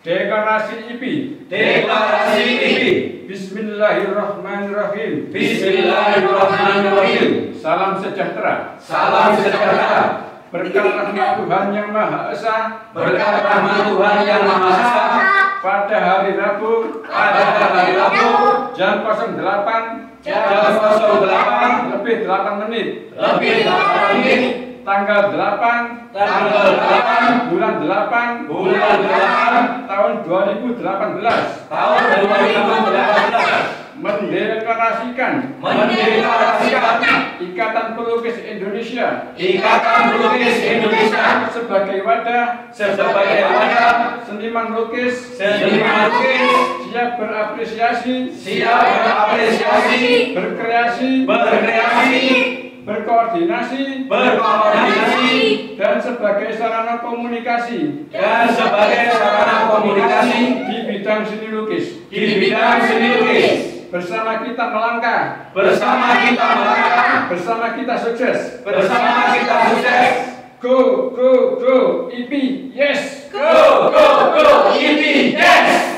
Deklarasi IPI. Deklarasi IPI. Bismillahirrahmanirrahim. Bismillahirrahmanirrahim. Salam sejahtera. Salam sejahtera. Berkat rahmat Tuhan yang Maha Esa. Berkat rahmat Tuhan yang Maha Esa. Pada hari Rabu. Pada hari Rabu. Jam 08. Jam 08. Lebih 8 menit. Lebih 8 menit. Tanggal 8. Tanggal 8. Bulan 8. Bulan 8. Tahun 2018. Tahun 2018. Mendeklarasikan. Mendeklarasikan. Ikatan Pelukis Indonesia. Ikatan Pelukis Indonesia. Sebagai wadah. Sebagai wadah. Seniman lukis. Seniman lukis. Siap berapresiasi. Siap berapresiasi. Berkreasi. Berkreasi. Berkoordinasi. Berkoordinasi. Dan sebagai sarana komunikasi. Dan sebagai sarana komunikasi. Di bidang seni lukis. Di bidang seni lukis. Bersama kita melangkah. Bersama kita melangkah. Bersama kita sukses. Bersama kita sukses. Go, go, go, IP, yes! Go, go, go, IP, yes!